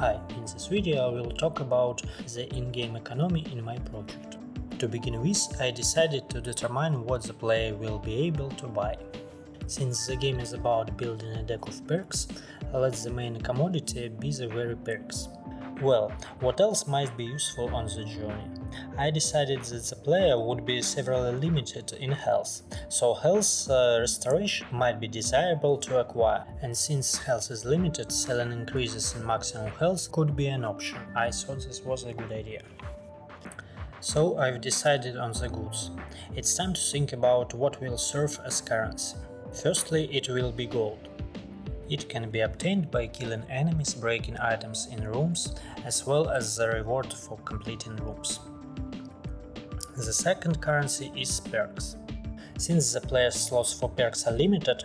Hi, in this video I will talk about the in-game economy in my project. To begin with, I decided to determine what the player will be able to buy. Since the game is about building a deck of perks, let the main commodity be the very perks. Well, what else might be useful on the journey? I decided that the player would be severely limited in health, so health uh, restoration might be desirable to acquire, and since health is limited, selling increases in maximum health could be an option. I thought this was a good idea. So I've decided on the goods. It's time to think about what will serve as currency. Firstly, it will be gold. It can be obtained by killing enemies, breaking items in rooms, as well as the reward for completing rooms. The second currency is perks. Since the player's slots for perks are limited,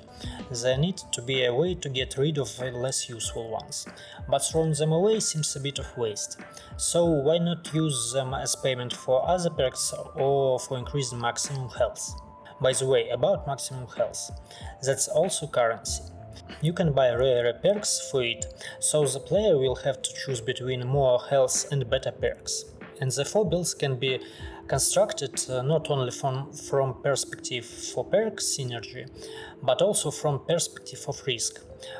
there needs to be a way to get rid of less useful ones, but throwing them away seems a bit of waste, so why not use them as payment for other perks or for increased maximum health? By the way, about maximum health, that's also currency. You can buy rare perks for it, so the player will have to choose between more health and better perks. And therefore builds can be constructed uh, not only from, from perspective for perk synergy, but also from perspective of risk.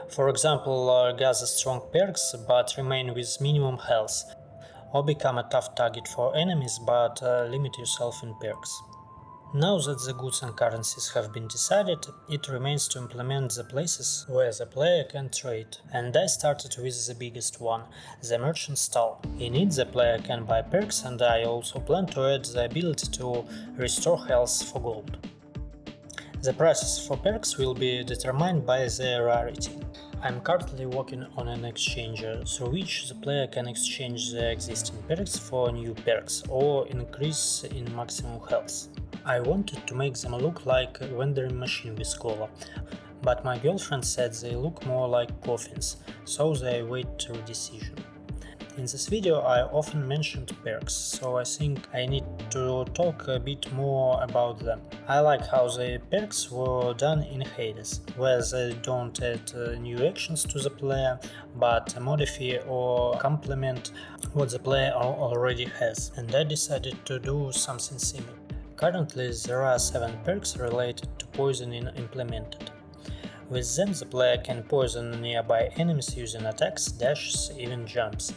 For example, uh, gather strong perks but remain with minimum health, or become a tough target for enemies but uh, limit yourself in perks. Now that the goods and currencies have been decided, it remains to implement the places where the player can trade. And I started with the biggest one, the merchant stall. In it the player can buy perks and I also plan to add the ability to restore health for gold. The prices for perks will be determined by their rarity. I'm currently working on an exchanger through which the player can exchange the existing perks for new perks or increase in maximum health. I wanted to make them look like a vending machine with cola, but my girlfriend said they look more like coffins, so they wait her decision. In this video I often mentioned perks, so I think I need to talk a bit more about them. I like how the perks were done in Hades, where they don't add uh, new actions to the player, but modify or complement what the player already has, and I decided to do something similar. Currently there are 7 perks related to poisoning implemented. With them the player can poison nearby enemies using attacks, dashes, even jumps.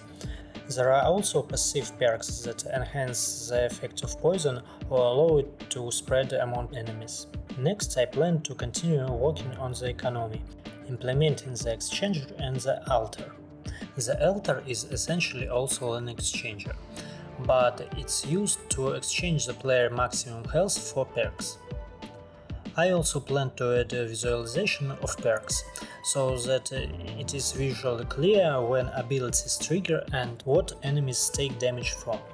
There are also passive perks that enhance the effect of poison or allow it to spread among enemies. Next I plan to continue working on the economy, implementing the exchanger and the altar. The altar is essentially also an exchanger but it's used to exchange the player maximum health for perks. I also plan to add a visualization of perks, so that uh, it is visually clear when abilities trigger and what enemies take damage from.